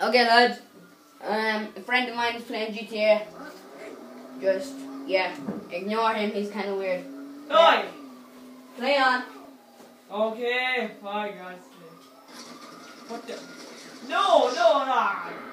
Okay, lads. Um, a friend of mine is playing GTA. Just, yeah, ignore him. He's kind of weird. Oi! Play on. Okay, bye guys. What the? No, no, no! Okay.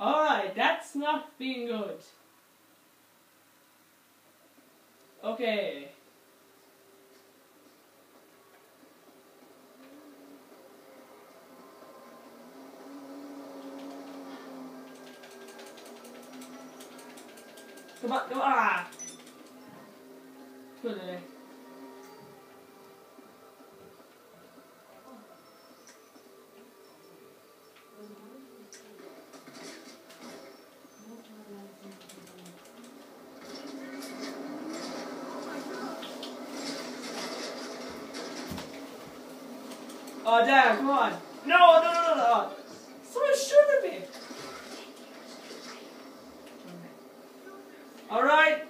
Alright, that's not being good. Okay. Come on, come on. Good eh? Oh damn, come on. No, no, no, no, no. Someone shoot at me. Alright.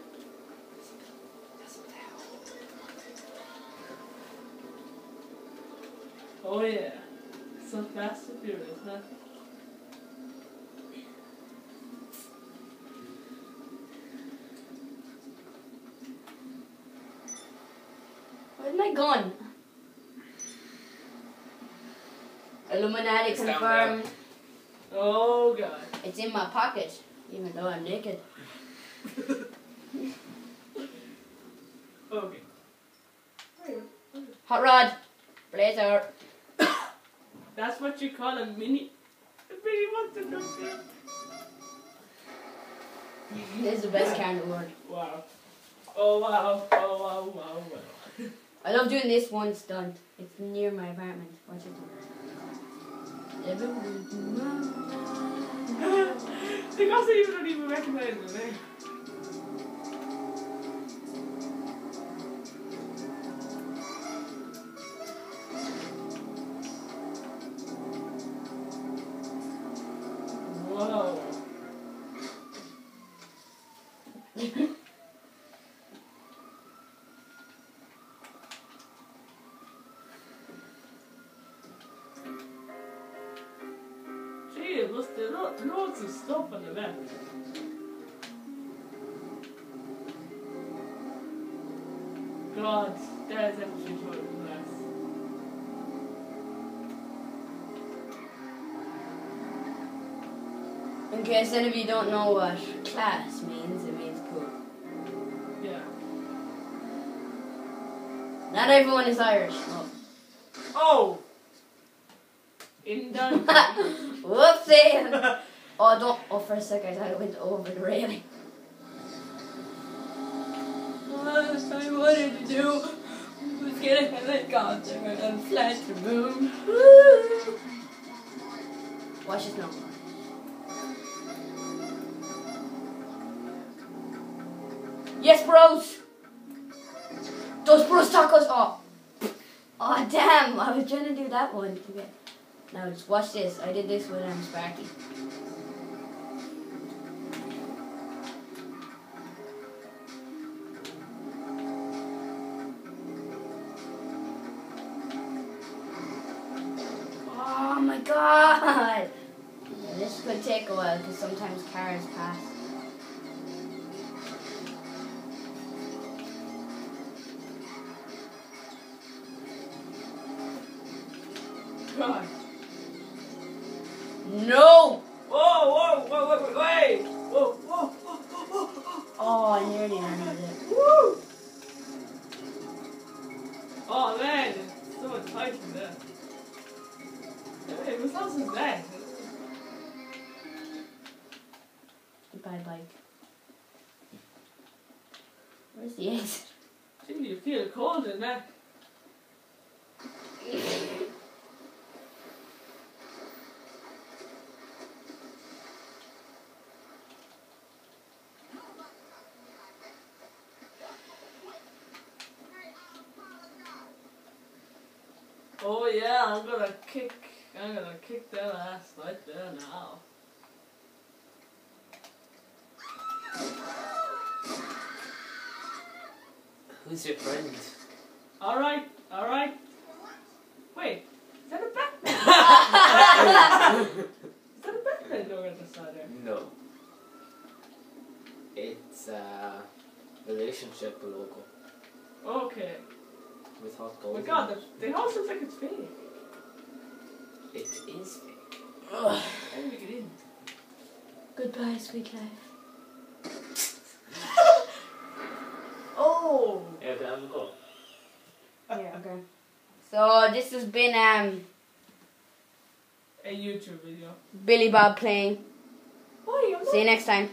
Oh yeah. So fast and furious, huh? Where's my gun? Illuminati It's confirmed. Oh god. It's in my pocket, even though I'm naked. Okay. Hot rod. Blazer. That's what you call a mini. A mini monster yeah. This is the best in the world. Wow. Oh wow. Oh wow. Wow. Wow. I love doing this one stunt. It's near my apartment. Watch it. The guys even don't even recognize the name. Whoa. Gee, it must have lo- loads of stuff on the map. God, that is actually quite nice. In case any of you don't know what class means, it means cool. Yeah. Not everyone is Irish. Oh. Oh! In done. Whoopsie! oh, don't. Oh, for a second, I went over the railing. What I wanted to do was get a helicopter and fly to the moon. Woo! Watch this now. Yes, bros! Those bros tacos! Oh! Oh, damn! I was trying to do that one. Okay. Now just watch this. I did this when I was Sparky. Oh my god! This could take a while because sometimes cars pass. God. No! Whoa, whoa, whoa, whoa, whoa, wait! Whoa, whoa, whoa, whoa, whoa, whoa. Oh, I nearly ended it. Woo! Oh man, it's so tight in there. Hey, whose house is that? Goodbye, bike. Where's the exit? Gee, you feel cold in there. Oh yeah, I'm gonna kick I'm gonna kick their ass right there now. Who's your friend? Alright, alright. Wait, is that a Batman? is that a Batman at the side there? no. It's a relationship logo Okay. With hot Oh gold. my god, the, the house looks like it's fake. It is fake. Ugh. How do we get in? Goodbye, sweet life. Oh! Yeah, can I have a go? Yeah, okay. So this has been um A YouTube video. Billy Bob playing. Why? See you next time.